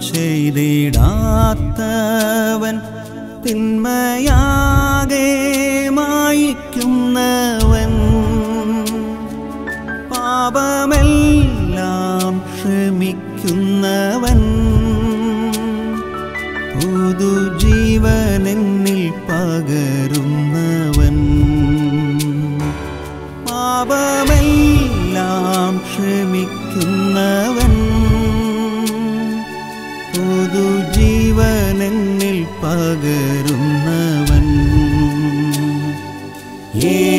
ചെയ്തിടാത്തവൻ തിന്മയാകെ മായിക്കുന്നവൻ പാപമെല്ലാം ക്ഷമിക്കുന്നവൻ. പുതുജീവനെന്നിൽ പകരം യേശു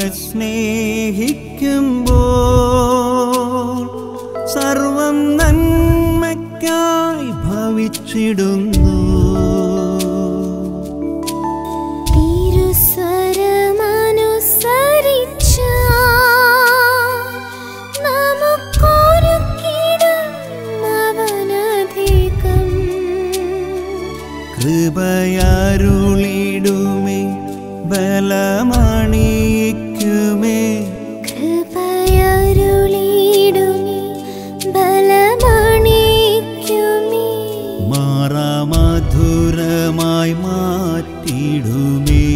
ദൈവത്തെ സ്നേഹിക്കുമ്പോൾ സർവം നന്മയ്ക്കായി ഭവിച്ചിടുന്നു. കൃപയാരുളിടുമേ ബലമണിയിക്കുമേ മാറാമധുരമായി മാറ്റിടുമേ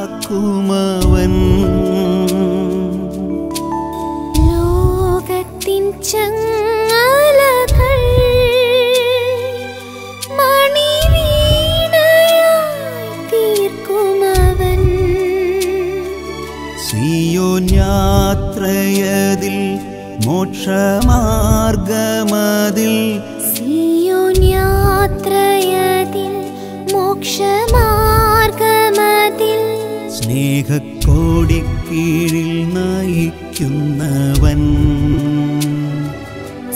ജീവജലനദിയാക്കുമവൻ ലോകത്തിൻ ചങ്ങലകൾ തീർക്കുമവൻ സിയോൻ യാത്രയതിൽ മോക്ഷമാർഗമതിൽ സിയോൻ യാത്രയതിൽ മോക്ഷമാർഗമതിൽ സ്നേഹക്കോടിക്കീഴിൽ നയിക്കുന്നവൻ.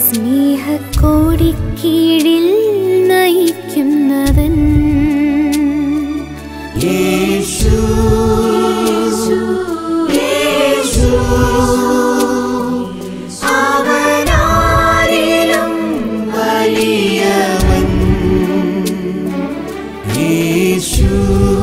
സ്നേഹക്കോടിക്കീഴിൽ നയിക്കുന്നവൻ. യേശു യേശു അവനാരിലും വലിയവൻ യേശു